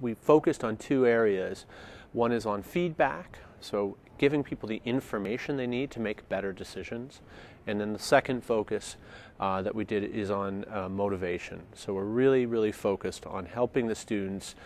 We focused on two areas. One is on feedback, so giving people the information they need to make better decisions. And then the second focus uh, that we did is on uh, motivation. So we're really, really focused on helping the students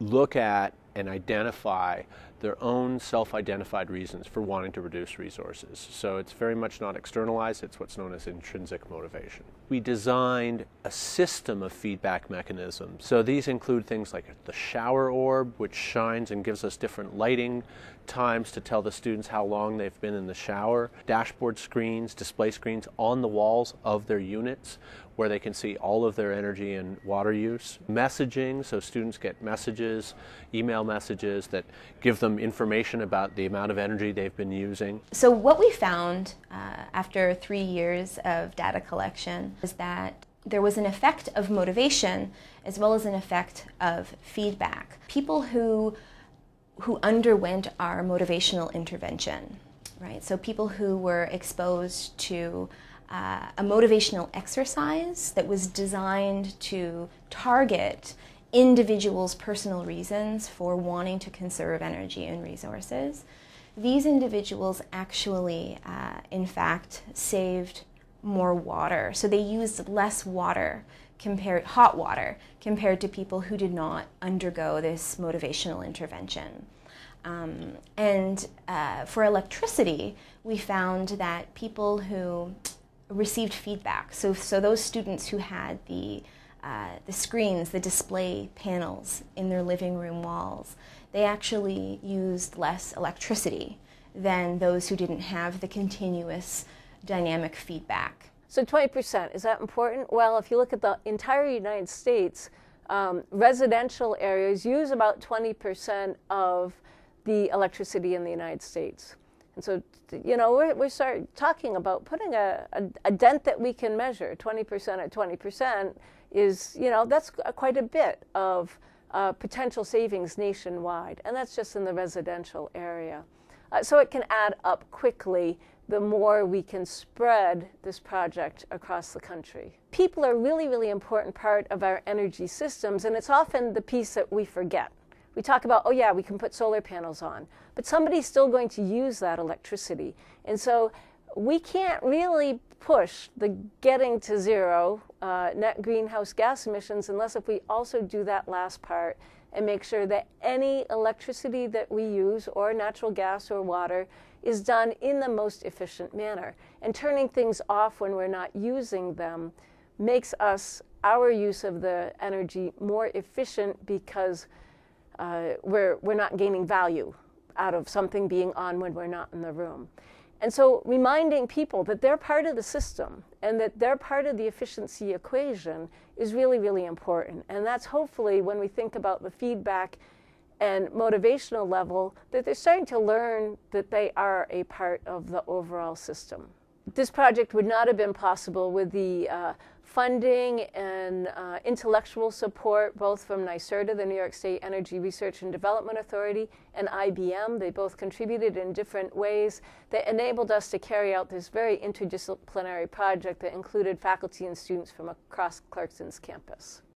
look at and identify their own self-identified reasons for wanting to reduce resources. So it's very much not externalized, it's what's known as intrinsic motivation. We designed a system of feedback mechanisms. So these include things like the shower orb, which shines and gives us different lighting times to tell the students how long they've been in the shower, dashboard screens, display screens on the walls of their units where they can see all of their energy and water use, messaging, so students get messages, email messages that give them information about the amount of energy they've been using. So what we found uh, after three years of data collection is that there was an effect of motivation as well as an effect of feedback. People who who underwent our motivational intervention, right? So people who were exposed to uh, a motivational exercise that was designed to target individuals' personal reasons for wanting to conserve energy and resources. These individuals actually, uh, in fact, saved more water. So they used less water compared hot water compared to people who did not undergo this motivational intervention. Um, and uh, for electricity, we found that people who received feedback, so, so those students who had the, uh, the screens, the display panels in their living room walls, they actually used less electricity than those who didn't have the continuous dynamic feedback. So 20%, is that important? Well, if you look at the entire United States, um, residential areas use about 20% of the electricity in the United States. And so, you know, we start talking about putting a, a, a dent that we can measure. 20% at 20% is, you know, that's quite a bit of uh, potential savings nationwide. And that's just in the residential area. Uh, so it can add up quickly the more we can spread this project across the country. People are really, really important part of our energy systems, and it's often the piece that we forget. We talk about, oh yeah, we can put solar panels on, but somebody's still going to use that electricity. And so we can't really push the getting to zero uh, net greenhouse gas emissions unless if we also do that last part and make sure that any electricity that we use or natural gas or water is done in the most efficient manner. And turning things off when we're not using them makes us, our use of the energy more efficient because uh, we're, we're not gaining value out of something being on when we're not in the room. And so reminding people that they're part of the system and that they're part of the efficiency equation is really, really important. And that's hopefully when we think about the feedback and motivational level, that they're starting to learn that they are a part of the overall system. This project would not have been possible with the uh, funding and uh, intellectual support, both from NYSERDA, the New York State Energy Research and Development Authority, and IBM. They both contributed in different ways that enabled us to carry out this very interdisciplinary project that included faculty and students from across Clarkson's campus.